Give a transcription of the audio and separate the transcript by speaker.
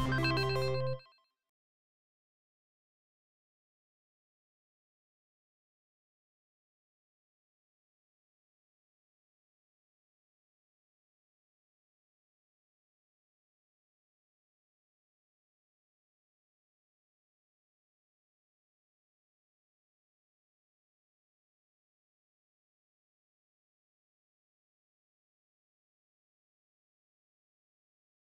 Speaker 1: Bye.